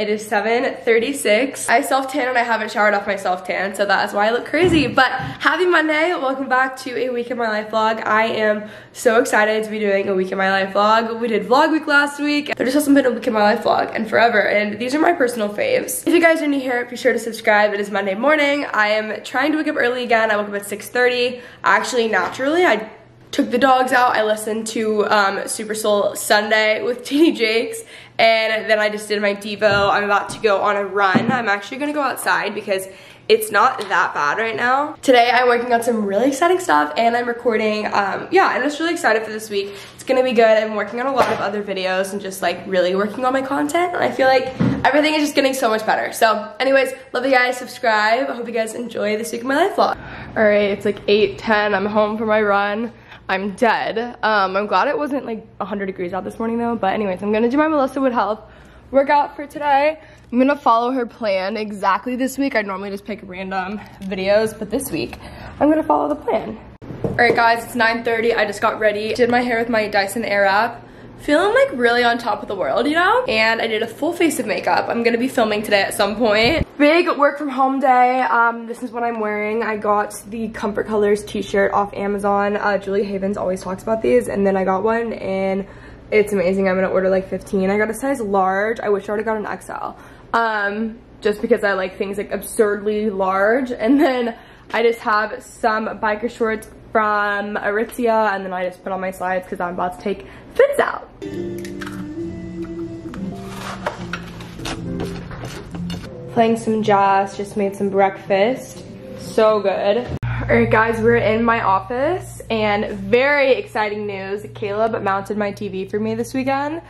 It is 7.36. I self-tan and I haven't showered off my self-tan, so that is why I look crazy. But happy Monday. Welcome back to a week in my life vlog. I am so excited to be doing a week in my life vlog. We did vlog week last week. There just hasn't been a week in my life vlog and forever. And these are my personal faves. If you guys are new here, be sure to subscribe. It is Monday morning. I am trying to wake up early again. I woke up at 6.30. Actually, naturally, I took the dogs out. I listened to um, Super Soul Sunday with TD Jakes and then I just did my Devo. I'm about to go on a run. I'm actually gonna go outside because it's not that bad right now. Today I'm working on some really exciting stuff and I'm recording, um, yeah, I'm just really excited for this week. It's gonna be good. I'm working on a lot of other videos and just like really working on my content and I feel like everything is just getting so much better. So anyways, love you guys, subscribe. I hope you guys enjoy this week of my life vlog. All right, it's like 8:10. I'm home for my run. I'm dead. Um, I'm glad it wasn't like 100 degrees out this morning though. But anyways, I'm gonna do my Melissa Wood Health workout for today. I'm gonna follow her plan exactly this week. I normally just pick random videos, but this week I'm gonna follow the plan. All right guys, it's 9.30. I just got ready. Did my hair with my Dyson Airwrap feeling like really on top of the world, you know? And I did a full face of makeup. I'm gonna be filming today at some point. Big work from home day. Um, this is what I'm wearing. I got the Comfort Colors t-shirt off Amazon. Uh, Julia Havens always talks about these and then I got one and it's amazing. I'm gonna order like 15. I got a size large. I wish I would've got an XL. Um, just because I like things like absurdly large. And then I just have some biker shorts from Aritzia and then I just put on my slides because I'm about to take fits out. Playing some jazz, just made some breakfast. So good. All right guys, we're in my office and very exciting news. Caleb mounted my TV for me this weekend.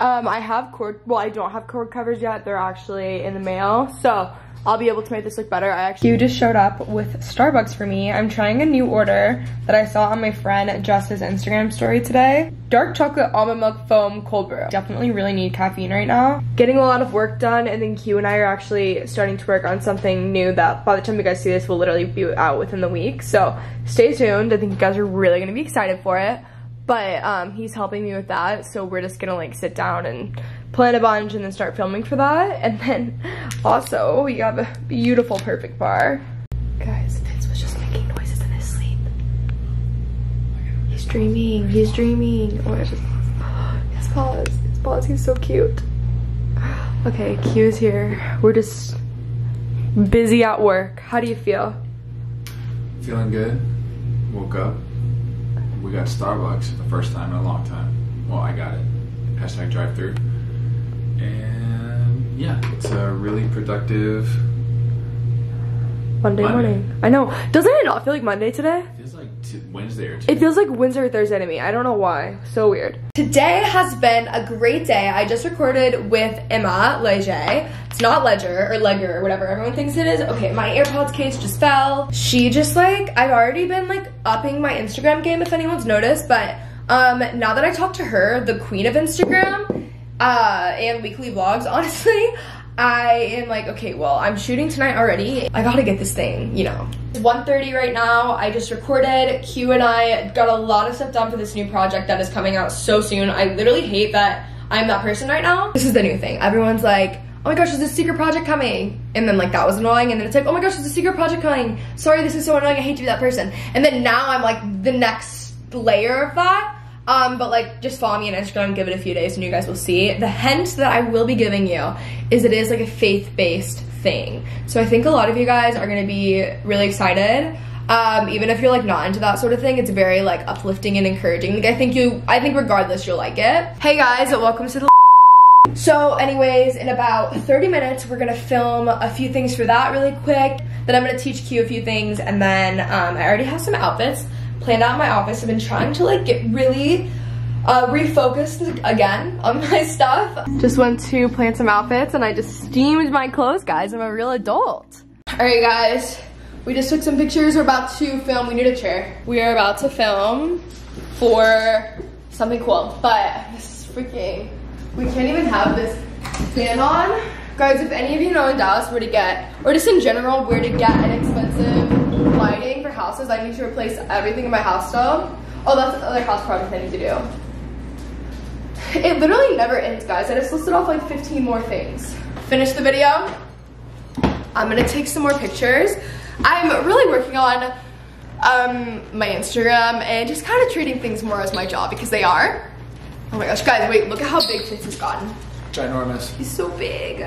Um, I have cord, well I don't have cord covers yet. They're actually in the mail. So I'll be able to make this look better. I actually, you just showed up with Starbucks for me. I'm trying a new order that I saw on my friend Jess's Instagram story today. Dark chocolate almond milk foam cold brew. Definitely really need caffeine right now. Getting a lot of work done and then Q and I are actually starting to work on something new that by the time you guys see this will literally be out within the week. So stay tuned. I think you guys are really gonna be excited for it. But um, he's helping me with that. So we're just gonna like sit down and plan a bunch and then start filming for that. And then also we have a beautiful perfect bar. Guys, Fitz was just making noises in his sleep. He's dreaming, he's dreaming. Oh his paws, his paws, he's so cute. Okay, Q is here. We're just busy at work. How do you feel? Feeling good. Woke up. We got Starbucks for the first time in a long time. Well, I got it. Hashtag drive through. And yeah, it's a really productive Monday, Monday. morning. I know. Doesn't it not feel like Monday today? Feels like t- Wednesday or Tuesday. It feels like Wednesday or Thursday to me. I don't know why. So weird. Today has been a great day. I just recorded with Emma Leger. It's not Ledger or Ledger or whatever everyone thinks it is. Okay, my AirPods case just fell. She just like, I've already been like upping my Instagram game if anyone's noticed, but um, now that I talked to her, the queen of Instagram, uh, and weekly vlogs, honestly, I am like, okay, well, I'm shooting tonight already. I gotta get this thing, you know. It's 1.30 right now. I just recorded. Q and I got a lot of stuff done for this new project that is coming out so soon. I literally hate that I'm that person right now. This is the new thing. Everyone's like, oh my gosh, there's a secret project coming. And then like that was annoying. And then it's like, oh my gosh, there's a secret project coming. Sorry, this is so annoying. I hate to be that person. And then now I'm like the next layer of that. Um, but like, just follow me on Instagram, give it a few days, and you guys will see. The hint that I will be giving you is it is like a faith-based thing. So I think a lot of you guys are gonna be really excited. Um, even if you're like not into that sort of thing, it's very like uplifting and encouraging. Like I think you, I think regardless you'll like it. Hey guys, welcome to the so anyways, in about 30 minutes, we're gonna film a few things for that really quick. Then I'm gonna teach Q a few things and then um, I already have some outfits planned out in my office. I've been trying to like get really uh, refocused again on my stuff. Just went to plan some outfits and I just steamed my clothes, guys. I'm a real adult. All right, guys. We just took some pictures. We're about to film. We need a chair. We are about to film for something cool, but this is freaking, we can't even have this fan on. Guys, if any of you know in Dallas where to get, or just in general, where to get inexpensive lighting for houses, I need to replace everything in my house still. Oh, that's another house project I need to do. It literally never ends, guys. I just listed off like 15 more things finish the video. I'm gonna take some more pictures. I'm really working on um, my Instagram and just kind of treating things more as my job because they are. Oh my gosh, guys, wait, look at how big Fitz has gotten. Ginormous. He's so big.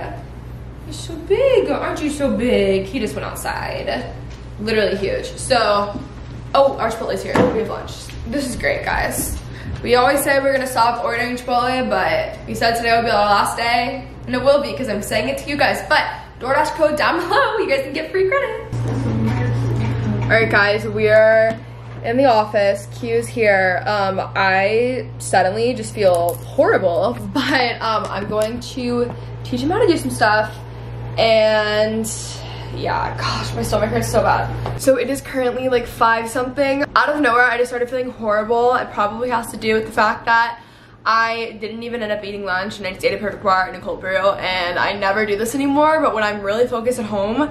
He's so big. Aren't you so big? He just went outside. Literally huge. So, oh, our Chipotle's here. We have lunch. This is great, guys. We always say we're gonna stop ordering Chipotle, but we said today will be our last day, and it will be because I'm saying it to you guys. But DoorDash code down below, you guys can get free credit. All right, guys, we are in the office. Q's here. Um, I suddenly just feel horrible, but um, I'm going to teach him how to do some stuff, and yeah, gosh, my stomach hurts so bad. So it is currently like five something. Out of nowhere, I just started feeling horrible. It probably has to do with the fact that I didn't even end up eating lunch and I just ate a perfect bar and a cold brew and I never do this anymore, but when I'm really focused at home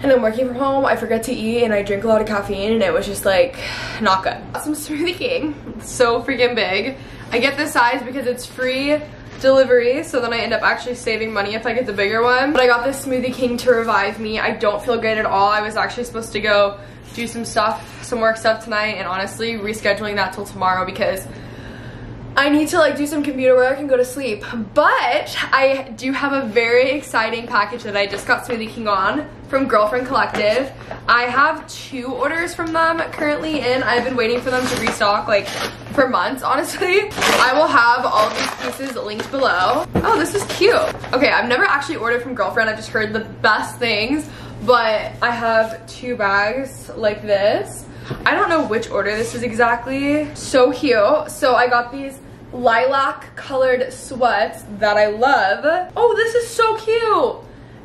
and I'm working from home, I forget to eat and I drink a lot of caffeine and it was just like not good. Some Smoothie King, so freaking big. I get this size because it's free delivery so then I end up actually saving money if I get the bigger one. But I got this Smoothie King to revive me. I don't feel great at all. I was actually supposed to go do some stuff some work stuff tonight and honestly rescheduling that till tomorrow because I need to like do some computer work and go to sleep. But I do have a very exciting package that I just got Smoothie King on from Girlfriend Collective. I have two orders from them currently in. I've been waiting for them to restock like for months, honestly. I will have all these pieces linked below. Oh, this is cute. Okay, I've never actually ordered from Girlfriend. I've just heard the best things, but I have two bags like this. I don't know which order this is exactly. So cute. So I got these lilac colored sweats that I love. Oh, this is so cute.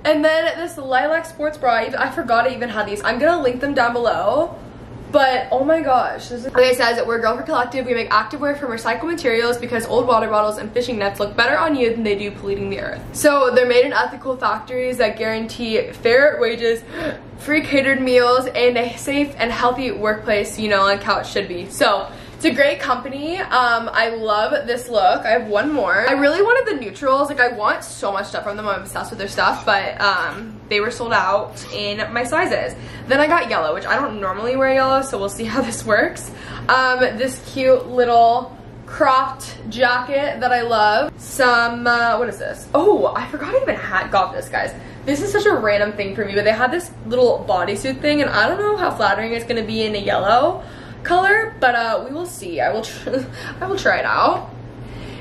And then this lilac sports bra, I forgot I even had these. I'm gonna link them down below. But oh my gosh, this is okay, it says we're Girlfriend Collective. We make activewear from recycled materials because old water bottles and fishing nets look better on you than they do polluting the earth. So they're made in ethical factories that guarantee fair wages, free catered meals, and a safe and healthy workplace, you know, like how it should be. So it's a great company. Um, I love this look. I have one more. I really wanted the neutrals. Like I want so much stuff from them. I'm obsessed with their stuff, but um, they were sold out in my sizes. Then I got yellow, which I don't normally wear yellow, so we'll see how this works. Um, this cute little cropped jacket that I love. Some, uh, what is this? Oh, I forgot I even had got this, guys. This is such a random thing for me, but they had this little bodysuit thing, and I don't know how flattering it's gonna be in a yellow color, but uh, we will see. I will, I will try it out.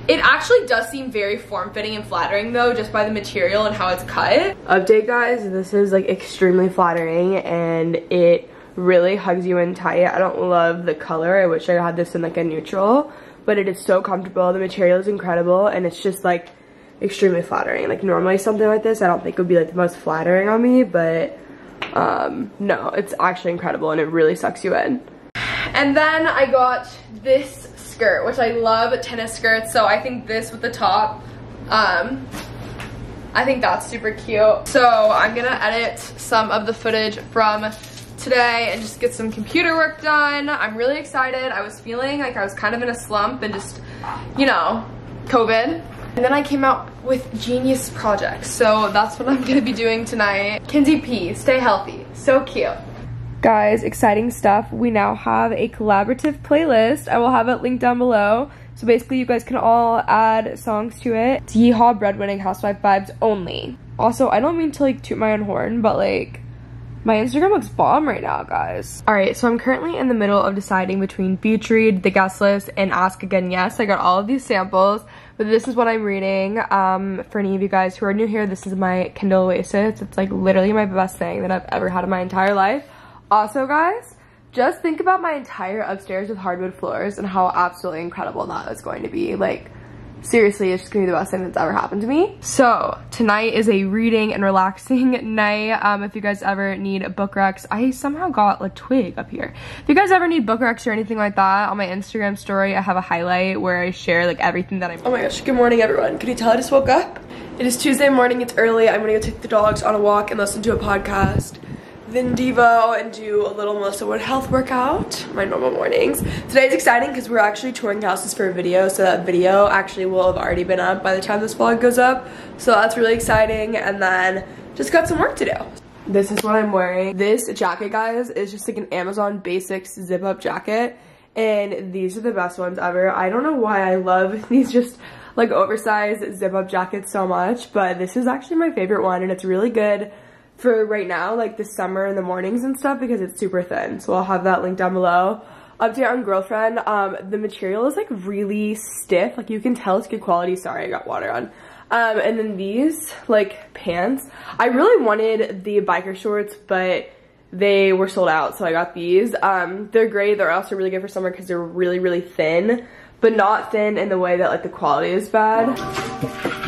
It actually does seem very form-fitting and flattering though, just by the material and how it's cut. Update guys, this is like extremely flattering and it really hugs you in tight. I don't love the color. I wish I had this in like a neutral, but it is so comfortable. The material is incredible and it's just like extremely flattering. Like normally something like this I don't think would be like the most flattering on me, but um, no, it's actually incredible and it really sucks you in. And then I got this skirt, which I love tennis skirts. So I think this with the top, um, I think that's super cute. So I'm gonna edit some of the footage from today and just get some computer work done. I'm really excited. I was feeling like I was kind of in a slump and just, you know, COVID. And then I came out with genius projects. So that's what I'm gonna be doing tonight. Kinsey P, stay healthy. So cute. Guys, exciting stuff. We now have a collaborative playlist. I will have it linked down below. So basically, you guys can all add songs to it. It's Yeehaw Breadwinning Housewife vibes only. Also, I don't mean to like toot my own horn, but like, my Instagram looks bomb right now, guys. All right, so I'm currently in the middle of deciding between Beach Read, The Guest List, and Ask Again Yes. I got all of these samples, but this is what I'm reading. Um, for any of you guys who are new here, this is my Kindle Oasis. It's like literally my best thing that I've ever had in my entire life. Also, guys, just think about my entire upstairs with hardwood floors and how absolutely incredible that is going to be. Like, seriously, it's just gonna be the best thing that's ever happened to me. So, tonight is a reading and relaxing night. Um, if you guys ever need a book recs, I somehow got a twig up here. If you guys ever need book recs or anything like that, on my Instagram story, I have a highlight where I share like everything that I'm- Oh my gosh, good morning everyone. Can you tell I just woke up? It is Tuesday morning, it's early. I'm gonna go take the dogs on a walk and listen to a podcast then Devo and do a little Melissa Wood health workout, my normal mornings. Today's exciting because we're actually touring houses for a video, so that video actually will have already been up by the time this vlog goes up. So that's really exciting, and then just got some work to do. This is what I'm wearing. This jacket, guys, is just like an Amazon Basics zip-up jacket, and these are the best ones ever. I don't know why I love these just like oversized zip-up jackets so much, but this is actually my favorite one, and it's really good for right now, like the summer in the mornings and stuff because it's super thin. So I'll have that link down below. Update on Girlfriend, um, the material is like really stiff. Like you can tell it's good quality. Sorry, I got water on. Um, and then these like pants, I really wanted the biker shorts, but they were sold out. So I got these. Um, they're great. They're also really good for summer because they're really, really thin, but not thin in the way that like the quality is bad.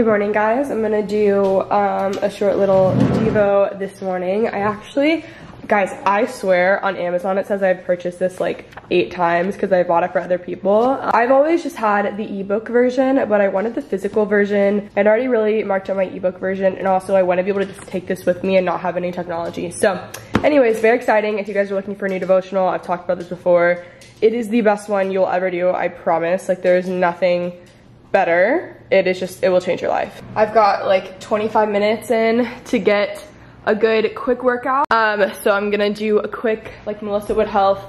Good morning, guys. I'm gonna do um, a short little Devo this morning. I actually, guys, I swear on Amazon it says I've purchased this like eight times because I bought it for other people. I've always just had the ebook version, but I wanted the physical version. I'd already really marked out my ebook version, and also I want to be able to just take this with me and not have any technology. So, anyways, very exciting. If you guys are looking for a new devotional, I've talked about this before. It is the best one you'll ever do, I promise. Like, there's nothing better. It is just, it will change your life. I've got like 25 minutes in to get a good quick workout. Um, so I'm gonna do a quick like Melissa Wood Health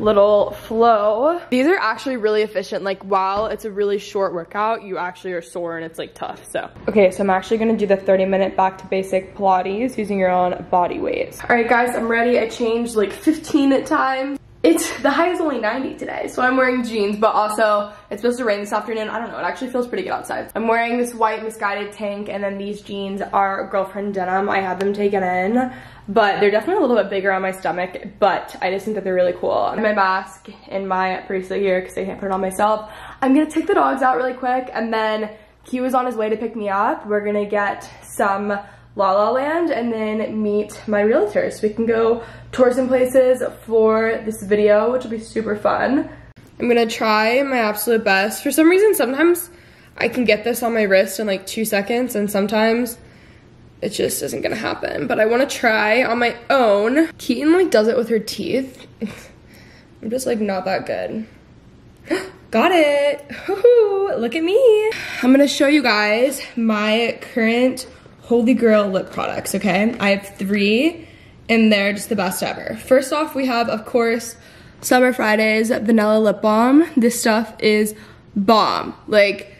little flow. These are actually really efficient. Like while it's a really short workout, you actually are sore and it's like tough, so. Okay, so I'm actually gonna do the 30 minute back to basic Pilates using your own body weight. All right guys, I'm ready. I changed like 15 times. It's, the high is only 90 today, so I'm wearing jeans, but also it's supposed to rain this afternoon. I don't know, it actually feels pretty good outside. I'm wearing this white Missguided tank, and then these jeans are girlfriend denim. I had them taken in, but they're definitely a little bit bigger on my stomach, but I just think that they're really cool. My mask and my bracelet here, because I can't put it on myself. I'm gonna take the dogs out really quick, and then Q is on his way to pick me up. We're gonna get some La La Land and then meet my realtor so we can go tour some places for this video, which will be super fun. I'm gonna try my absolute best. For some reason, sometimes I can get this on my wrist in like two seconds and sometimes it just isn't gonna happen. But I wanna try on my own. Keaton like does it with her teeth. I'm just like not that good. Got it. Look at me. I'm gonna show you guys my current Holy Grail lip products, okay? I have three and they're just the best ever. First off, we have, of course, Summer Fridays Vanilla Lip Balm. This stuff is bomb. Like,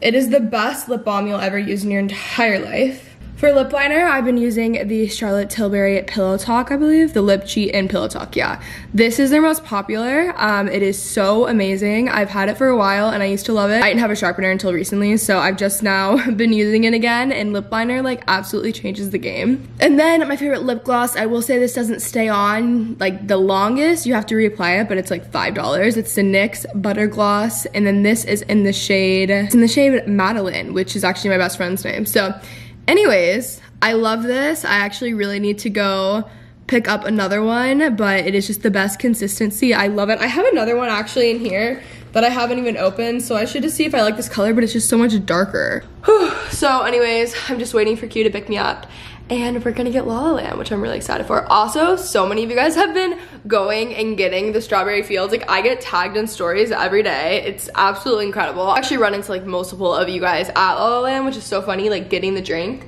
it is the best lip balm you'll ever use in your entire life. For lip liner, I've been using the Charlotte Tilbury Pillow Talk, I believe, the Lip Cheat and Pillow Talk, yeah. This is their most popular. Um, it is so amazing. I've had it for a while and I used to love it. I didn't have a sharpener until recently, so I've just now been using it again and lip liner like absolutely changes the game. And then my favorite lip gloss, I will say this doesn't stay on like the longest. You have to reapply it, but it's like $5. It's the NYX Butter Gloss, and then this is in the shade, it's in the shade Madeline, which is actually my best friend's name. So Anyways, I love this. I actually really need to go pick up another one, but it is just the best consistency. I love it. I have another one actually in here that I haven't even opened, so I should just see if I like this color, but it's just so much darker. so anyways, I'm just waiting for Q to pick me up and we're gonna get La La Land, which I'm really excited for. Also, so many of you guys have been going and getting the strawberry fields. Like I get tagged in stories every day. It's absolutely incredible. I actually run into like multiple of you guys at La La Land, which is so funny, like getting the drink.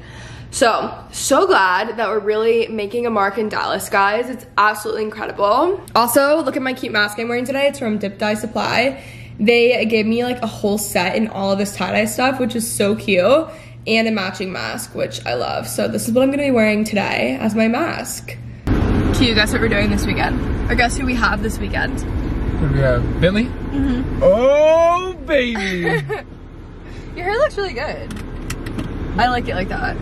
So, so glad that we're really making a mark in Dallas, guys. It's absolutely incredible. Also, look at my cute mask I'm wearing today. It's from Dip Dye Supply. They gave me like a whole set in all of this tie-dye stuff, which is so cute and a matching mask, which I love. So this is what I'm gonna be wearing today as my mask. Q, guess what we're doing this weekend? Or guess who we have this weekend? we have? Bentley? Mm hmm Oh, baby! Your hair looks really good. I like it like that.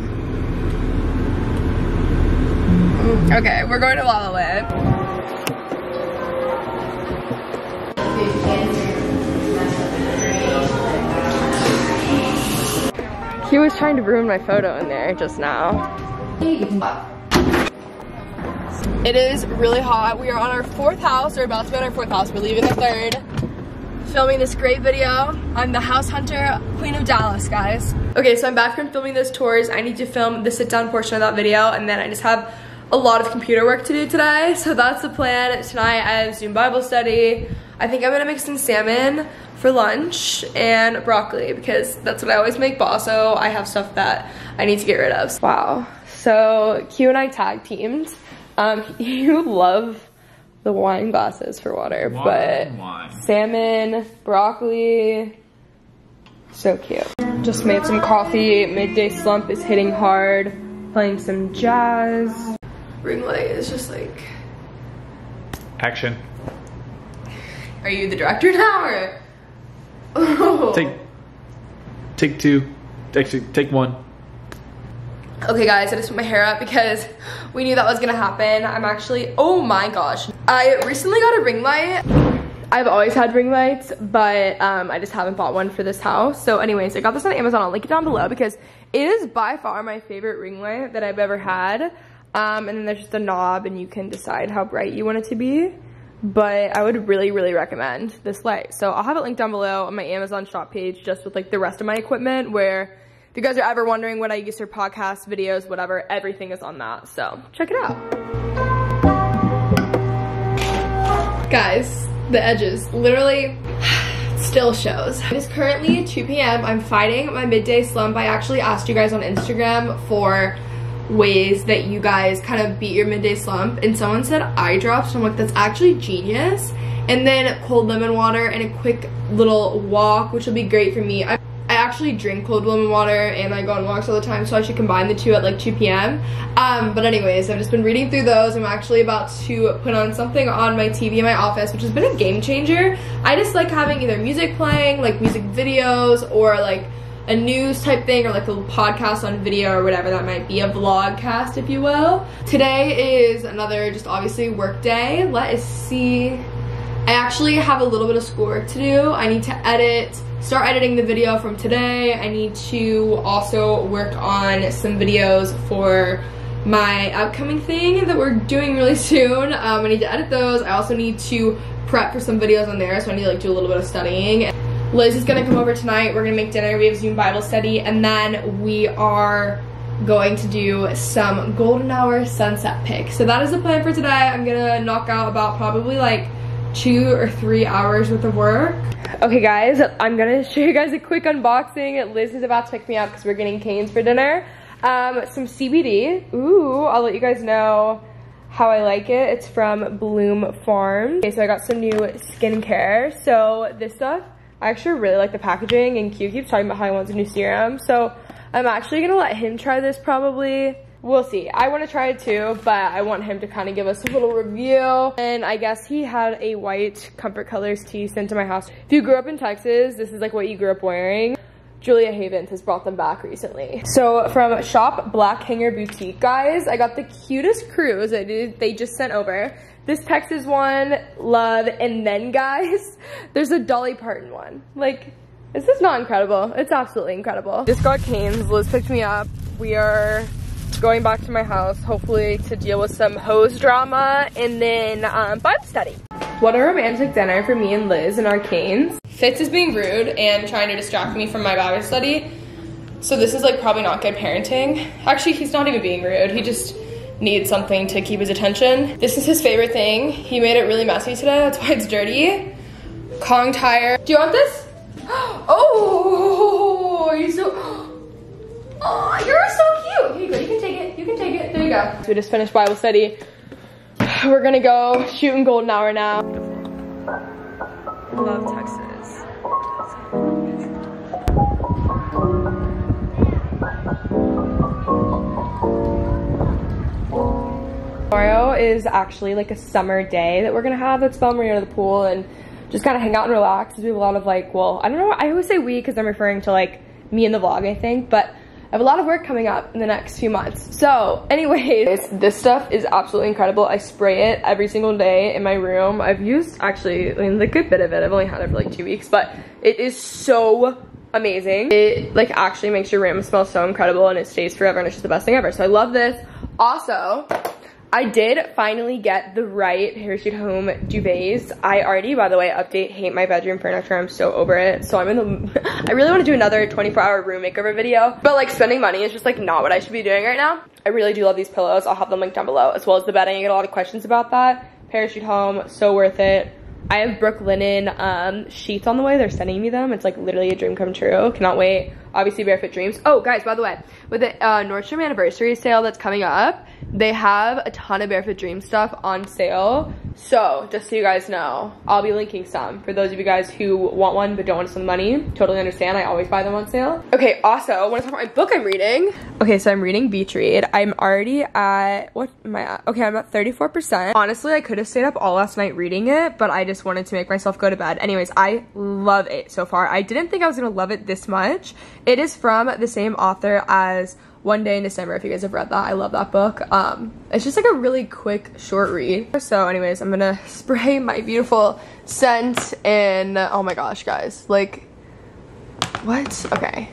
Okay, we're going to La La Land. He was trying to ruin my photo in there just now. It is really hot. We are on our fourth house, or about to be on our fourth house. We're leaving the third. filming this great video. I'm the house hunter, queen of Dallas, guys. Okay, so I'm back from filming those tours. I need to film the sit down portion of that video and then I just have a lot of computer work to do today. So that's the plan. Tonight I have Zoom Bible study. I think I'm gonna make some salmon for lunch and broccoli because that's what I always make, but also I have stuff that I need to get rid of. Wow. So Q and I tag teamed. Um, you love the wine glasses for water, Wine, but wine. salmon, broccoli, so cute. Just made some coffee. Midday slump is hitting hard. Playing some jazz. Ring light is just like, Action. are you the director now or? Oh. Take. Take two. Actually, take one. Okay guys, I just put my hair up because we knew that was gonna happen. I'm actually, oh my gosh. I recently got a ring light. I've always had ring lights, but um, I just haven't bought one for this house. So anyways, I got this on Amazon. I'll link it down below because it is by far my favorite ring light that I've ever had. Um, and then there's just a knob and you can decide how bright you want it to be. But I would really, really recommend this light. So I'll have it linked down below on my Amazon shop page just with like the rest of my equipment where if you guys are ever wondering what I use for podcasts, videos, whatever, everything is on that. So check it out. Guys, the edges literally still shows. It is currently 2 p.m. I'm fighting my midday slump. I actually asked you guys on Instagram for ways that you guys kind of beat your midday slump and someone said eye drops. So I'm like, that's actually genius. And then cold lemon water and a quick little walk, which will be great for me. I I actually drink cold lemon water and I go on walks all the time, so I should combine the two at like 2 p.m. Um, but anyways, I've just been reading through those. I'm actually about to put on something on my TV in my office, which has been a game changer. I just like having either music playing, like music videos, or like a news type thing, or like a podcast on video or whatever that might be, a vlogcast, if you will. Today is another just obviously work day. Let us see. I actually have a little bit of schoolwork to do. I need to edit, start editing the video from today. I need to also work on some videos for my upcoming thing that we're doing really soon. Um, I need to edit those. I also need to prep for some videos on there, so I need to like do a little bit of studying. Liz is gonna come over tonight. We're gonna make dinner. We have Zoom Bible study, and then we are going to do some golden hour sunset pick. So that is the plan for today. I'm gonna knock out about probably like two or three hours worth of work. Okay guys, I'm gonna show you guys a quick unboxing. Liz is about to pick me up because we're getting Cane's for dinner. Um, some CBD. Ooh, I'll let you guys know how I like it. It's from Bloom Farm. Okay, so I got some new skincare. So this stuff, I actually really like the packaging and Q keeps talking about how he wants a new serum. So I'm actually gonna let him try this probably. We'll see. I want to try it too, but I want him to kind of give us a little review. And I guess he had a white Comfort Colors tee sent to my house. If you grew up in Texas, this is like what you grew up wearing. Julia Havens has brought them back recently. So from Shop Black Hanger Boutique, guys, I got the cutest crews that they just sent over. This Texas one, love, and then guys, there's a Dolly Parton one. Like, this is not incredible. It's absolutely incredible. Just got Cane's. Liz picked me up. We are going back to my house, hopefully to deal with some hose drama and then um, Bible study. What a romantic dinner for me and Liz and our Cane's. Fitz is being rude and trying to distract me from my Bible study. So this is like probably not good parenting. Actually, he's not even being rude. He just needs something to keep his attention. This is his favorite thing. He made it really messy today. That's why it's dirty. Kong tire. Do you want this? Oh, are you so... Oh, you're so cute. Here you go. You can take it. You can take it. There you go. We just finished Bible study. We're gonna go shooting golden hour now. Love Texas. Tomorrow is actually like a summer day that we're gonna have that's fun. We're gonna go to the pool and just kind of hang out and relax. We have a lot of like, well, I don't know. I always say we because I'm referring to like me in the vlog, I think, but I have a lot of work coming up in the next few months. So anyways, this stuff is absolutely incredible. I spray it every single day in my room. I've used actually, I mean, a good bit of it. I've only had it for like two weeks, but it is so amazing. It like actually makes your room smell so incredible and it stays forever and it's just the best thing ever. So I love this. Also, I did finally get the right Parachute Home duvets. I already, by the way, update, hate my bedroom furniture. I'm so over it. So I'm in the, I really want to do another 24 hour room makeover video. But like spending money is just like not what I should be doing right now. I really do love these pillows. I'll have them linked down below as well as the bedding. I get a lot of questions about that. Parachute Home, so worth it. I have Brooklinen um, sheets on the way. They're sending me them. It's like literally a dream come true. Cannot wait. Obviously, Barefoot Dreams. Oh, guys, by the way, with the uh, Nordstrom anniversary sale that's coming up, they have a ton of Barefoot Dream stuff on sale. So, just so you guys know, I'll be linking some for those of you guys who want one but don't want to spend money. Totally understand. I always buy them on sale. Okay, also, I want to talk about my book I'm reading. Okay, so I'm reading Beach Read. I'm already at, what am I at? Okay, I'm at 34%. Honestly, I could have stayed up all last night reading it, but I just wanted to make myself go to bed. Anyways, I love it so far. I didn't think I was going to love it this much. It is from the same author as one Day in December, if you guys have read that. I love that book. Um, it's just like a really quick, short read. So anyways, I'm gonna spray my beautiful scent and oh my gosh, guys. Like, what? Okay.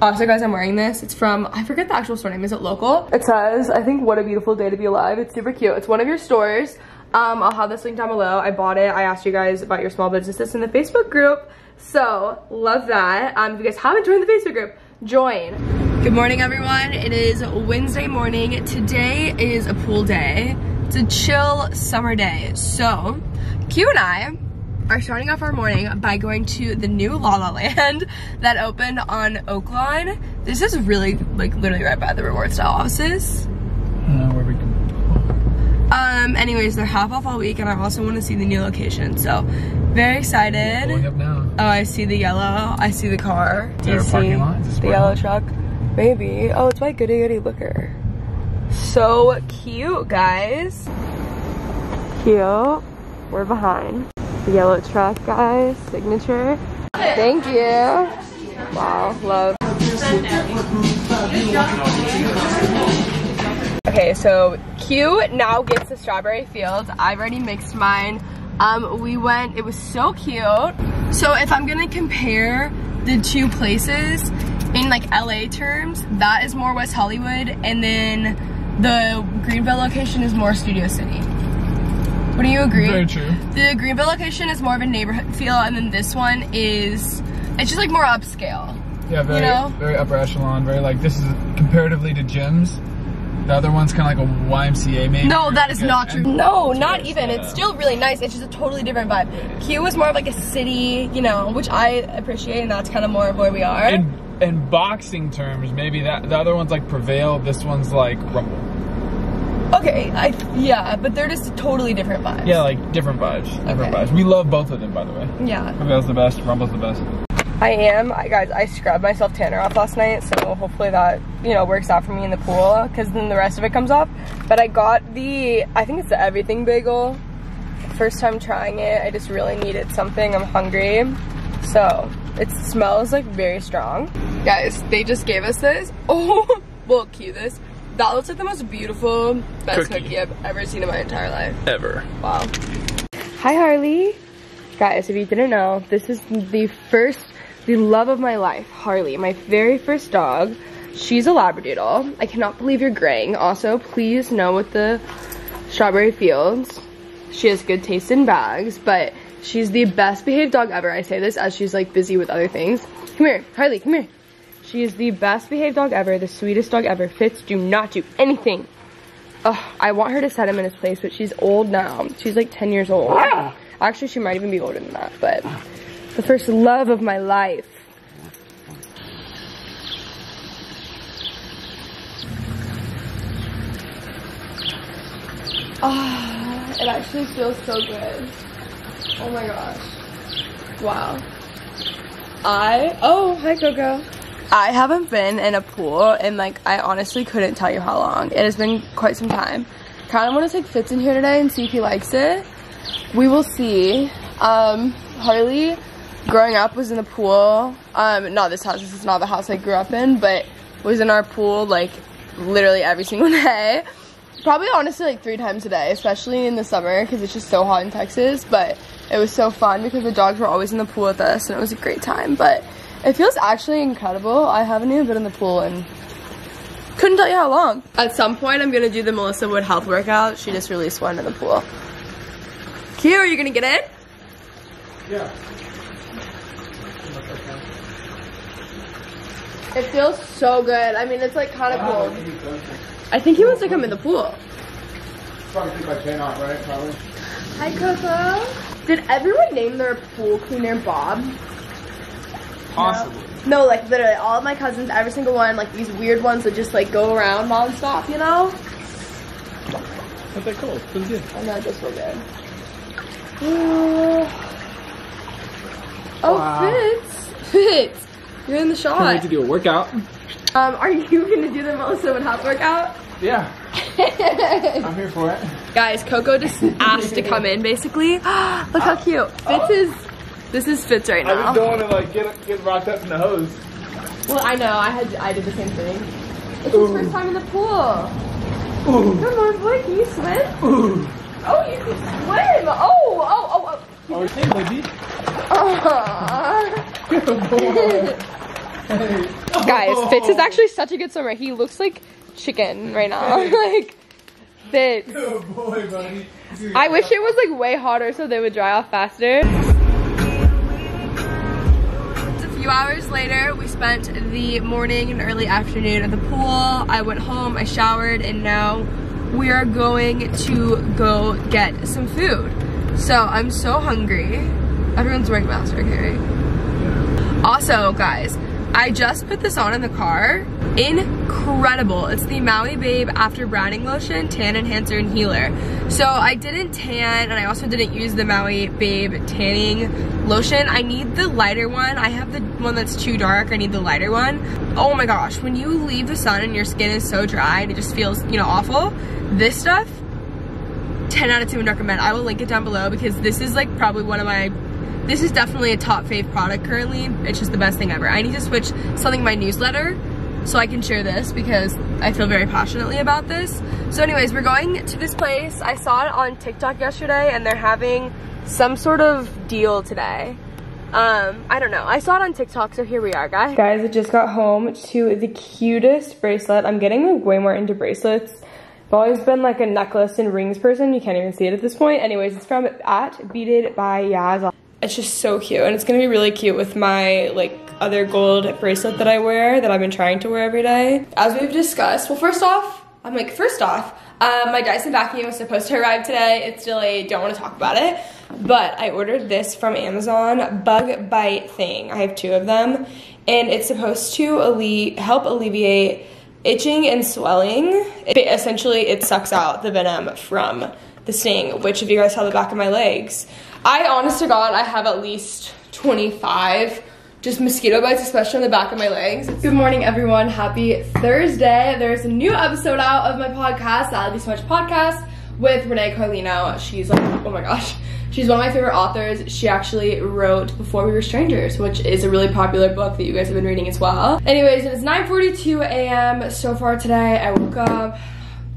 Also, guys, I'm wearing this. It's from, I forget the actual store name. Is it local? It says, I think, what a beautiful day to be alive. It's super cute. It's one of your stores. Um, I'll have this link down below. I bought it. I asked you guys about your small businesses in the Facebook group. So, love that. Um, if you guys haven't joined the Facebook group, join. Good morning, everyone. It is Wednesday morning. Today is a pool day. It's a chill summer day. So, Q and I are starting off our morning by going to the new La La Land that opened on Oaklawn. This is really, like, literally right by the rewardStyle offices. Uh, where we can. Um, anyways, they're half off all week, and I also want to see the new location. So, very excited. Pulling up now. Oh, I see the yellow. I see the car. Do there you see parking lot? Is this the yellow truck? Maybe. Oh, it's my goody goody looker. So cute, guys. Cute. We're behind. The yellow truck, guys. Signature. Thank you. Wow, love. Okay, so Q now gets the strawberry fields. I've already mixed mine. Um, we went, it was so cute. So if I'm gonna compare the two places in like LA terms, that is more West Hollywood and then the Greenville location is more Studio City. Would you agree? Very true. The Greenville location is more of a neighborhood feel and then this one is, it's just like more upscale. Yeah, very, know? very upper echelon. Very like this is comparatively to gyms. The other one's kind of like a YMCA maybe. No, that is not true. No, not even. It's still really nice. It's just a totally different vibe. Q was more of like a city, you know, which I appreciate, and that's kind of more of where we are. In, in boxing terms, maybe that the other one's like Prevail. This one's like Rumble. okay, I yeah, but they're just totally different vibes. Yeah, like different vibes. Different Okay. vibes. We love both of them, by the way. Yeah. Prevail's the best. Rumble's the best. I am. I, guys, I scrubbed myself tanner off last night, so hopefully that, you know, works out for me in the pool, because then the rest of it comes off. But I got the, I think it's the everything bagel. First time trying it, I just really needed something. I'm hungry. So, it smells like very strong. Guys, they just gave us this. Oh, well, cue this. That looks like the most beautiful, best Cookie. cookie I've ever seen in my entire life. Ever. Wow. Hi, Harley. Guys, if you didn't know, this is the first, the love of my life, Harley, my very first dog. She's a Labradoodle. I cannot believe you're graying. Also, please know with the strawberry fields, she has good taste in bags, but she's the best behaved dog ever. I say this as she's like busy with other things. Come here, Harley, come here. She is the best behaved dog ever, the sweetest dog ever. Fitz, do not do anything. Ugh, I want her to set him in his place, but she's old now. She's like 10 years old. Actually, she might even be older than that, but the first love of my life. Ah, it actually feels so good. Oh my gosh. Wow. I, oh, hi Coco. I haven't been in a pool and like I honestly couldn't tell you how long. It has been quite some time. Kind of want to take Fitz in here today and see if he likes it. We will see. Um, Harley, growing up, was in the pool. Um, not this house. This is not the house I grew up in, but was in our pool like literally every single day. Probably honestly like three times a day, especially in the summer because it's just so hot in Texas. But it was so fun because the dogs were always in the pool with us and it was a great time. But it feels actually incredible. I haven't even been in the pool and Couldn't tell you how long. At some point, I'm gonna do the Melissa Wood health workout. She just released one in the pool. Q, are you gonna get in? Yeah. It feels so good. I mean, it's like kind of cold. I think he wants to come in the pool. Probably keep my chain off, right? Probably. Hi, Coco. Did everyone name their pool cleaner Bob? Possibly. No, like literally all of my cousins, every single one, like these weird ones that just like go around nonstop, you know? What's that cold? Feels good. I'm not just feel good. Ooh. Oh, Wow. Fitz. Fitz. You're in the Can't wait shot. to do a workout. Um, are you gonna do the Melissa Wood house workout? Yeah, I'm here for it. Guys, Coco just asked to come in basically. Look how cute. Fitz is, this is Fitz right I now. just don't want to like get get rocked up in the hose. Well, I know, I had, I did the same thing. It's his first time in the pool. Ooh. Come on, boy, can you swim? Ooh. Oh, you can swim! Oh, oh, oh, Oh, oh hey, baby. oh. Good boy. Hey. Guys, Fitz is oh. actually such a good swimmer. He looks like chicken right now. like, Fitz. Good boy, buddy. I wish it was like way hotter so they would dry off faster. Few hours later. We spent the morning and early afternoon at the pool. I went home, I showered, and now we are going to go get some food. So I'm so hungry. Everyone's wearing masks, right? Also, guys, I just put this on in the car. Incredible. It's the Maui Babe After Browning Lotion, Tan Enhancer and Healer. So I didn't tan and I also didn't use the Maui Babe Tanning Lotion. I need the lighter one. I have the one that's too dark. I need the lighter one. Oh my gosh, when you leave the sun and your skin is so dry and it just feels, you know, awful, this stuff 10 out of 10 would recommend. I will link it down below because this is like probably one of my, this is definitely a top fave product currently. It's just the best thing ever. I need to switch something in my newsletter so I can share this because I feel very passionately about this. So anyways, we're going to this place. I saw it on TikTok yesterday and they're having some sort of deal today. Um, I don't know. I saw it on TikTok, so here we are, guys. Guys, I just got home to the cutest bracelet. I'm getting like way more into bracelets. I've always been like a necklace and rings person. You can't even see it at this point. Anyways, it's from at Beaded by Yas. It's just so cute and it's gonna be really cute with my like other gold bracelet that I wear that I've been trying to wear every day. As we've discussed, well first off, I'm like, first off, um, my Dyson vacuum was supposed to arrive today. It's delayed, don't wanna talk about it. But I ordered this from Amazon, Bug Bite thing. I have two of them and it's supposed to alle- help alleviate itching and swelling. It, essentially, it sucks out the venom from the sting, which if you guys saw the back of my legs, I honest to God, I have at least 25 just mosquito bites, especially on the back of my legs. Good morning, everyone. Happy Thursday. There's a new episode out of my podcast, Be So Much Podcast, with Renee Carlino. She's like, oh my gosh. She's one of my favorite authors. She actually wrote Before We Were Strangers, which is a really popular book that you guys have been reading as well. Anyways, it's 9.42 a.m. so far today. I woke up,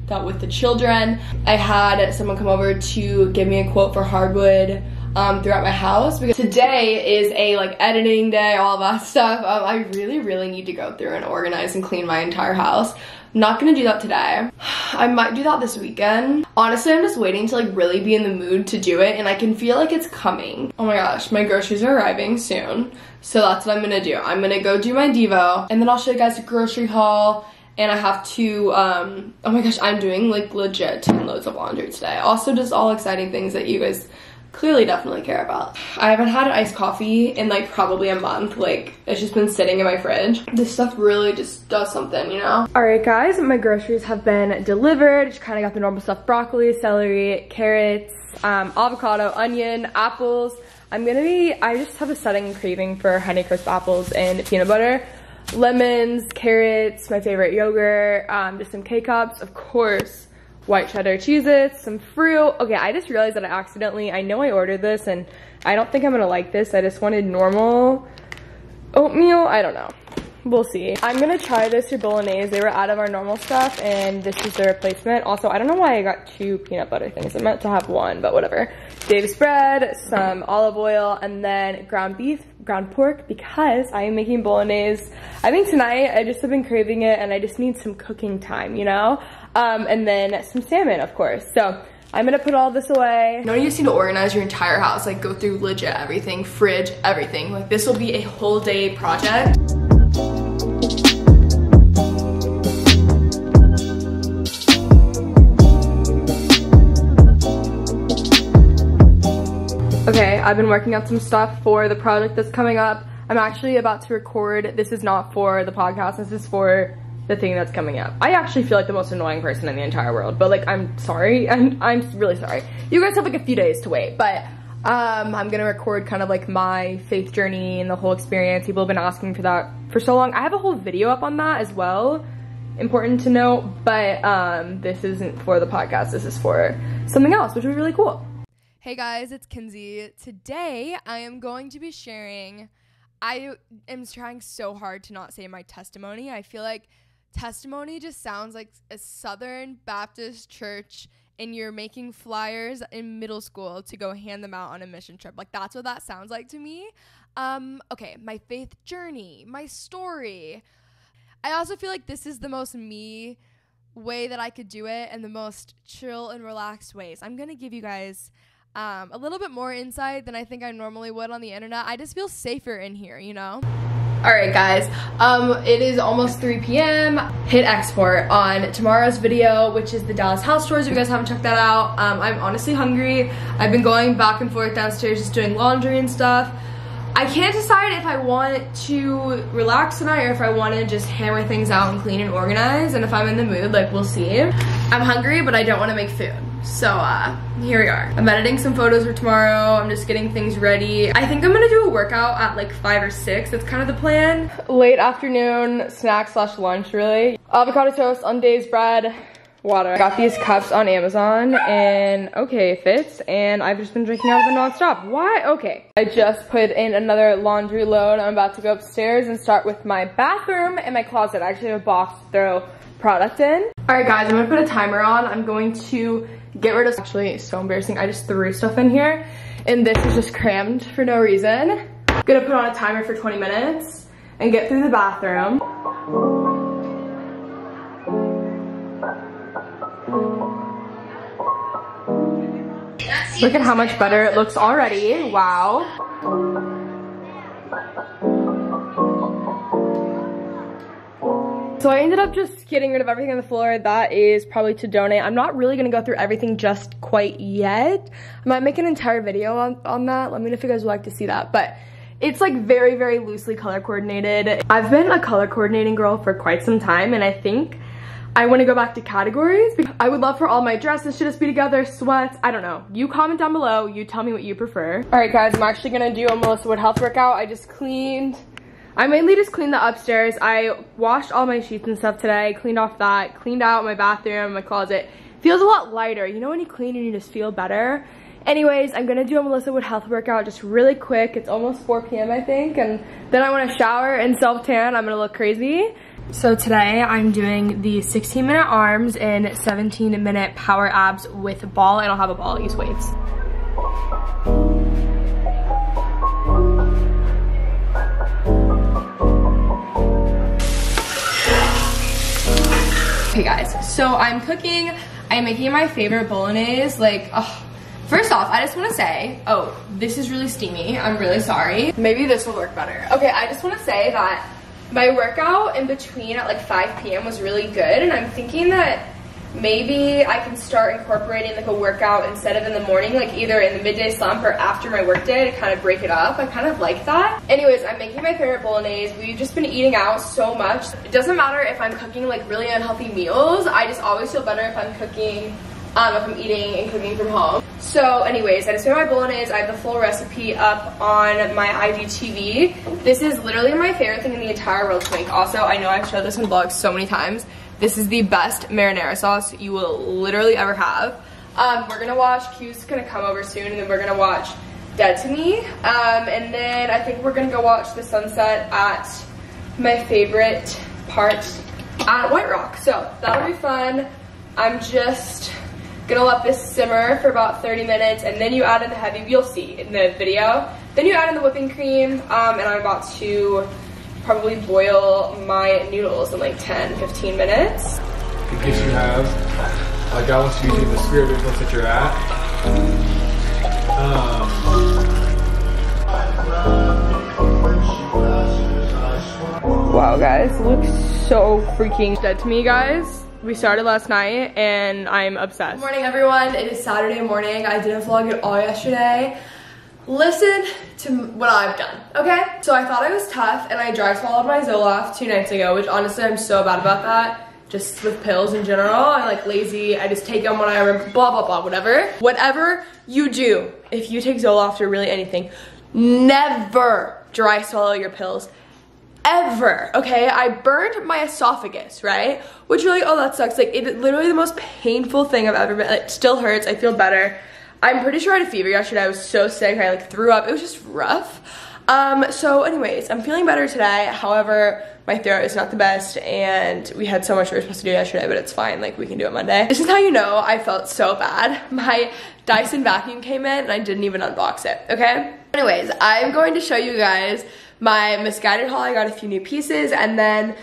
got with the children. I had someone come over to give me a quote for hardwood um, throughout my house because today is a like editing day, all that stuff. Um, I really, really need to go through and organize and clean my entire house. Not gonna do that today. I might do that this weekend. Honestly, I'm just waiting to like really be in the mood to do it and I can feel like it's coming. Oh my gosh, my groceries are arriving soon. So that's what I'm gonna do. I'm gonna go do my Devo and then I'll show you guys the grocery haul and I have to, um, oh my gosh, I'm doing like legit 10 loads of laundry today. Also just all exciting things that you guys clearly definitely care about. I haven't had an iced coffee in like probably a month. Like it's just been sitting in my fridge. This stuff really just does something, you know? All right guys, my groceries have been delivered. Just kind of got the normal stuff, broccoli, celery, carrots, um, avocado, onion, apples. I'm gonna be, I just have a sudden craving for Honeycrisp apples and peanut butter. Lemons, carrots, my favorite yogurt, um, just some K-Cups, of course, white cheddar Cheez-Its, some fruit. Okay, I just realized that I accidentally, I know I ordered this and I don't think I'm gonna like this. I just wanted normal oatmeal. I don't know. We'll see. I'm gonna try this for bolognese. They were out of our normal stuff and this is the replacement. Also, I don't know why I got two peanut butter things. I meant to have one, but whatever. Dave's bread, some olive oil, and then ground beef, ground pork because I am making bolognese. I think tonight I just have been craving it and I just need some cooking time, you know? Um, and then some salmon, of course. So I'm gonna put all this away. No, you just need to organize your entire house, like go through legit everything, fridge, everything. Like this will be a whole day project. I've been working on some stuff for the project that's coming up. I'm actually about to record. This is not for the podcast. This is for the thing that's coming up. I actually feel like the most annoying person in the entire world, but like, I'm sorry. and I'm really sorry. You guys have like a few days to wait, but um, I'm gonna record kind of like my faith journey and the whole experience. People have been asking for that for so long. I have a whole video up on that as well. Important to note, but um, this isn't for the podcast. This is for something else, which would be really cool. Hey guys, it's Kenzie. Today I am going to be sharing. I am trying so hard to not say my testimony. I feel like testimony just sounds like a Southern Baptist church and you're making flyers in middle school to go hand them out on a mission trip. Like that's what that sounds like to me. Um, okay, my faith journey, my story. I also feel like this is the most me way that I could do it and the most chill and relaxed ways. I'm gonna give you guys um, a little bit more insight than I think I normally would on the internet. I just feel safer in here, you know? All right, guys, um, it is almost 3 p.m. Hit export on tomorrow's video, which is the Dallas house tours. If you guys haven't checked that out, um, I'm honestly hungry. I've been going back and forth downstairs just doing laundry and stuff. I can't decide if I want to relax tonight or if I want to just hammer things out and clean and organize. And if I'm in the mood, like we'll see. I'm hungry, but I don't want to make food. So uh, here we are. I'm editing some photos for tomorrow. I'm just getting things ready. I think I'm gonna do a workout at like five or six. That's kind of the plan. Late afternoon snack slash lunch really. Avocado toast, undazed bread, water. I got these cups on Amazon and okay, it fits. And I've just been drinking out of them nonstop. Why? Okay. I just put in another laundry load. I'm about to go upstairs and start with my bathroom and my closet. I actually have a box to throw product in. All right, guys, I'm gonna put a timer on. I'm going to get rid of, actually, so embarrassing. I just threw stuff in here and this is just crammed for no reason. Gonna put on a timer for 20 minutes and get through the bathroom. Look at how much better it looks already. Wow. So I ended up just getting rid of everything on the floor. That is probably to donate. I'm not really gonna go through everything just quite yet. I might make an entire video on, on that. Let me know if you guys would like to see that. But it's like very, very loosely color coordinated. I've been a color coordinating girl for quite some time and I think I want to go back to categories. I would love for all my dresses to just be together, sweats, I don't know. You comment down below, you tell me what you prefer. All right guys, I'm actually gonna do a Melissa Wood health workout. I just cleaned, I mainly just cleaned the upstairs. I washed all my sheets and stuff today, cleaned off that, cleaned out my bathroom, my closet. Feels a lot lighter. You know when you clean and you just feel better? Anyways, I'm gonna do a Melissa Wood health workout just really quick. It's almost 4 p.m. I think, and then I wanna shower and self-tan. I'm gonna look crazy. So today I'm doing the 16 minute arms and 17 minute power abs with a ball. I don't have a ball, use weights. Okay guys, so I'm cooking, I'm making my favorite bolognese, like, oh, First off, I just want to say, oh, this is really steamy. I'm really sorry. Maybe this will work better. Okay, I just want to say that my workout in between at like 5 p.m. was really good and I'm thinking that maybe I can start incorporating like a workout instead of in the morning, like either in the midday slump or after my workday to kind of break it up. I kind of like that. Anyways, I'm making my favorite bolognese. We've just been eating out so much. It doesn't matter if I'm cooking like really unhealthy meals. I just always feel better if I'm cooking um, if I'm eating and cooking from home. So anyways, I just made my bolognese. I have the full recipe up on my IGTV. This is literally my favorite thing in the entire world to make. Also, I know I've showed this in vlogs so many times. This is the best marinara sauce you will literally ever have. Um, we're gonna watch, Q's gonna come over soon, and then we're gonna watch Dead to Me. Um, and then I think we're gonna go watch the sunset at my favorite part at White Rock. So that'll be fun. I'm just Gonna let this simmer for about 30 minutes and then you add in the heavy, you'll see in the video. Then you add in the whipping cream um, and I'm about to probably boil my noodles in like 10, 15 minutes. In case you have, like I want you using the spirit influence that you're at. Um, wow, guys, looks so freaking dead to me, guys. We started last night and I'm obsessed. Good morning, everyone. It is Saturday morning. I didn't vlog at all yesterday. Listen to what I've done, okay? So I thought I was tough and I dry swallowed my Zoloft two nights ago, which honestly I'm so bad about that. Just with pills in general, I like lazy, I just take them when I remember, blah, blah, blah, whatever. Whatever you do, if you take Zoloft or really anything, never dry swallow your pills ever, okay? I burned my esophagus, right? Which you're like, oh, that sucks. Like, it literally the most painful thing I've ever been, it still hurts, I feel better. I'm pretty sure I had a fever yesterday, I was so sick, I like threw up, it was just rough. Um, so anyways, I'm feeling better today, however, my throat is not the best and we had so much we were supposed to do yesterday, but it's fine, like we can do it Monday. This is how you know I felt so bad. My Dyson vacuum came in and I didn't even unbox it, okay? Anyways, I'm going to show you guys my Missguided haul. I got a few new pieces and then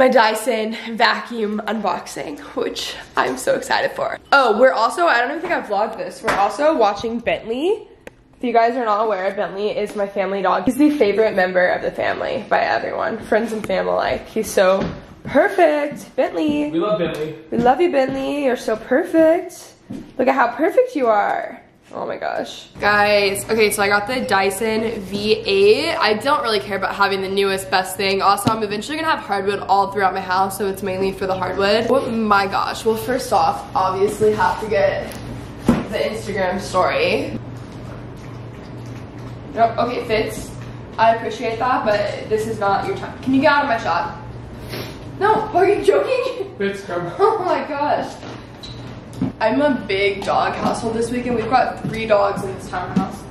my Dyson vacuum unboxing, which I'm so excited for. Oh, we're also, I don't even think I vlogged this, we're also watching Bentley. If you guys are not aware, Bentley is my family dog. He's the favorite member of the family by everyone, friends and family alike. He's so perfect. Bentley. We love Bentley. We love you, Bentley. You're so perfect. Look at how perfect you are. Oh my gosh. Guys, okay, so I got the Dyson V8. I don't really care about having the newest best thing. Also, I'm eventually gonna have hardwood all throughout my house, so it's mainly for the hardwood. Oh my gosh. Well, first off, obviously have to get the Instagram story. Nope, okay, Fitz. I appreciate that, but this is not your time. Can you get out of my shot? No, are you joking? Fitz, come. Oh my gosh. I'm a big dog household this weekend. We've got three dogs in this townhouse.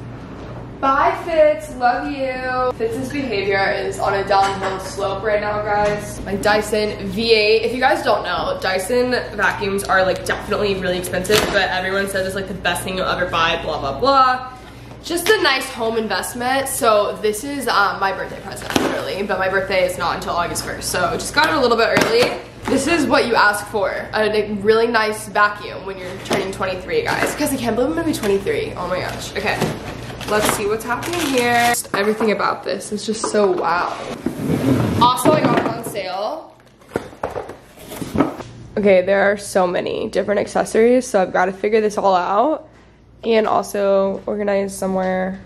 Bye, Fitz. Love you. Fitz's behavior is on a downhill slope right now, guys. My Dyson V8. If you guys don't know, Dyson vacuums are like definitely really expensive, but everyone says it's like the best thing you'll ever buy, blah, blah, blah. Just a nice home investment. So this is um, my birthday present, really, but my birthday is not until August 1st. So just got it a little bit early. This is what you ask for, a, really nice vacuum when you're turning 23, guys. Because I can't believe I'm gonna be 23. Oh my gosh. Okay, let's see what's happening here. Just everything about this is just so wow. Also, I got it on sale. Okay, there are so many different accessories, so I've got to figure this all out and also organize somewhere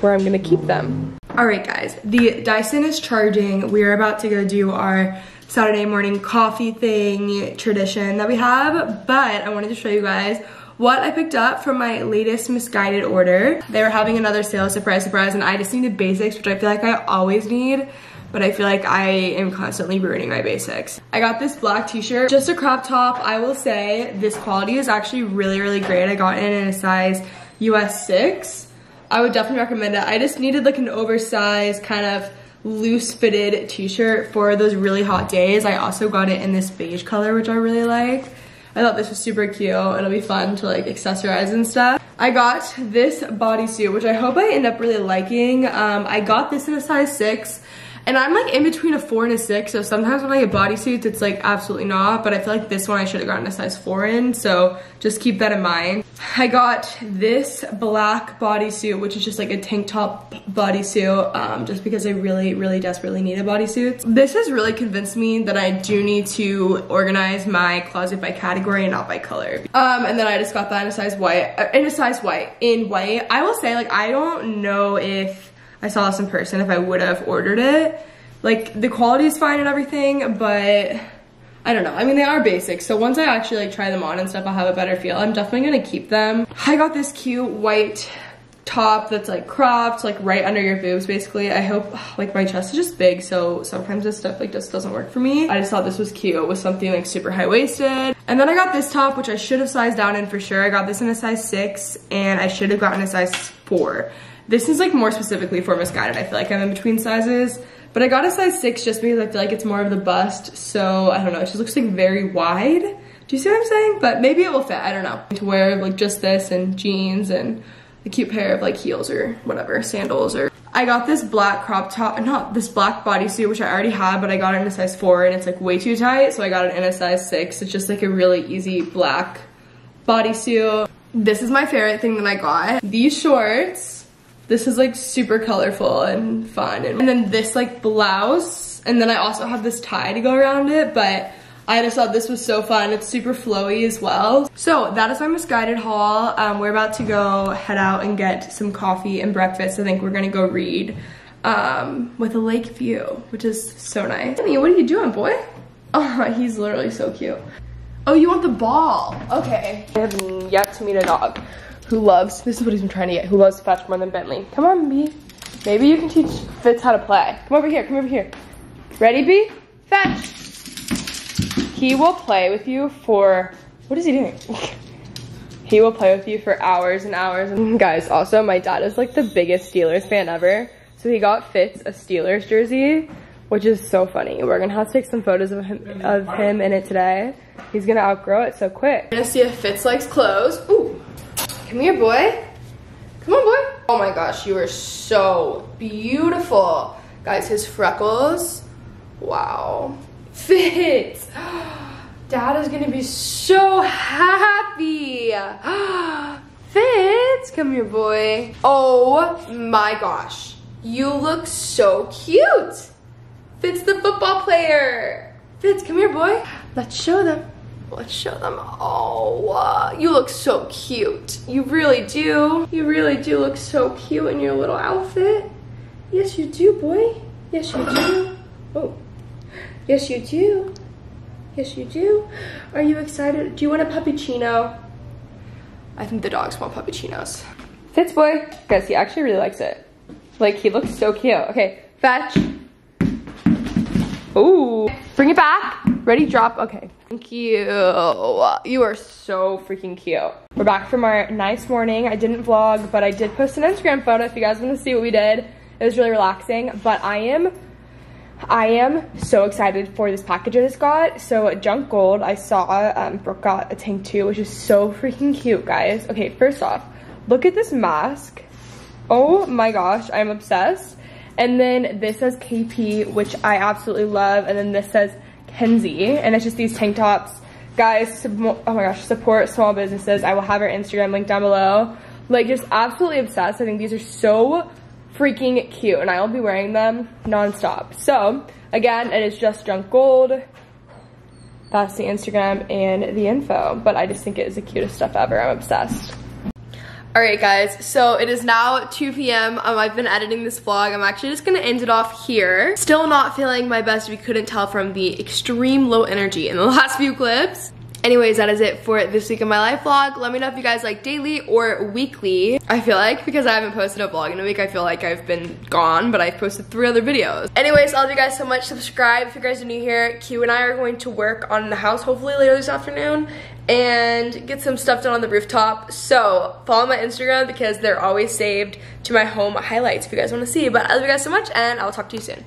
where I'm gonna keep them. All right, guys, the Dyson is charging. We're about to go do our Saturday morning coffee thing tradition that we have, but I wanted to show you guys what I picked up from my latest Missguided order. They were having another sale, surprise, surprise, and I just needed basics, which I feel like I always need, but I feel like I am constantly ruining my basics. I got this black t-shirt, just a crop top. I will say this quality is actually really, really great. I got it in a size US 6. I would definitely recommend it. I just needed like an oversized kind of loose fitted t-shirt for those really hot days. I also got it in this beige color, which I really like. I thought this was super cute. It'll be fun to like accessorize and stuff. I got this bodysuit, which I hope I end up really liking. Um, I got this in a size six. And I'm like in between a four and a six, so sometimes when I get bodysuits, it's like absolutely not, but I feel like this one I should have gotten a size four in, so just keep that in mind. I got this black bodysuit, which is just like a tank top bodysuit, um, just because I really, really desperately need a bodysuit. This has really convinced me that I do need to organize my closet by category and not by color. Um, and then I just got that in a size white, uh, in a size white, in white. I will say, like, I don't know if I saw this in person if I would have ordered it. Like the quality is fine and everything, but I don't know. I mean, they are basic. So once I actually like try them on and stuff, I'll have a better feel. I'm definitely gonna keep them. I got this cute white top that's like cropped, like right under your boobs basically. I hope, like my chest is just big, so sometimes this stuff like just doesn't work for me. I just thought this was cute with something like super high-waisted. And then I got this top, which I should have sized down in for sure. I got this in a size six and I should have gotten a size four. This is like more specifically for Missguided. I feel like I'm in between sizes. But I got a size six just because I feel like it's more of the bust. So I don't know, it just looks like very wide. Do you see what I'm saying? But maybe it will fit, I don't know. To wear like just this and jeans and a cute pair of like heels or whatever, sandals or I got this black crop top, not this black bodysuit, which I already had, but I got it in a size four and it's like way too tight. So I got it in a size six. It's just like a really easy black bodysuit. This is my favorite thing that I got. These shorts, this is like super colorful and fun. And then this like blouse, and then I also have this tie to go around it, but I just thought this was so fun. It's super flowy as well. So that is my Missguided haul. Um, we're about to go head out and get some coffee and breakfast. I think we're gonna go read um, with a lake view, which is so nice. Honey, what are you doing, boy? Oh, he's literally so cute. Oh, you want the ball? Okay. I have yet to meet a dog who loves, this is what he's been trying to get, who loves Fetch more than Bentley. Come on, B. Maybe you can teach Fitz how to play. Come over here, come over here. Ready, B? Fetch. He will play with you for, what is he doing? he will play with you for hours and hours. And guys, also my dad is like the biggest Steelers fan ever. So he got Fitz a Steelers jersey, which is so funny. We're gonna have to take some photos of him, of him in it today. He's gonna outgrow it so quick. We're gonna see if Fitz likes clothes. Ooh, come here, boy. Come on, boy. Oh my gosh, you are so beautiful. Guys, his freckles, wow. Fitz. Dad is gonna be so happy. Fitz, come here, boy. Oh my gosh. You look so cute. Fitz the football player. Fitz, come here, boy. Let's show them. Let's show them. Oh, uh, you look so cute. You really do. You really do look so cute in your little outfit. Yes, you do, boy. Yes, you do. Oh. Yes, you do. Yes, you do. Are you excited? Do you want a puppuccino? I think the dogs want puppuccinos. Fitz boy. Guys, he actually really likes it. Like, he looks so cute. Okay, fetch. Ooh. Bring it back. Ready, drop. Okay. Thank you. You are so freaking cute. We're back from our nice morning. I didn't vlog, but I did post an Instagram photo if you guys want to see what we did. It was really relaxing, but I am I am so excited for this package I just got. So Junk Gold, I saw um, Brooke got a tank too, which is so freaking cute, guys. Okay, first off, look at this mask. Oh my gosh, I'm obsessed. And then this says KP, which I absolutely love. And then this says Kenzie, and it's just these tank tops. Guys, oh my gosh, support small businesses. I will have her Instagram link down below. Like, just absolutely obsessed. I think these are so freaking cute and I will be wearing them nonstop. So again, it is just junk gold. That's the Instagram and the info, but I just think it is the cutest stuff ever. I'm obsessed. All right, guys, so it is now 2 p.m. Um, I've been editing this vlog. I'm actually just gonna end it off here. Still not feeling my best if you couldn't tell from the extreme low energy in the last few clips. Anyways, that is it for this week of my life vlog. Let me know if you guys like daily or weekly. I feel like because I haven't posted a vlog in a week, I feel like I've been gone, but I've posted three other videos. Anyways, I love you guys so much. Subscribe if you guys are new here. Q and I are going to work on the house hopefully later this afternoon and get some stuff done on the rooftop. So follow my Instagram because they're always saved to my home highlights if you guys want to see. But I love you guys so much and I'll talk to you soon.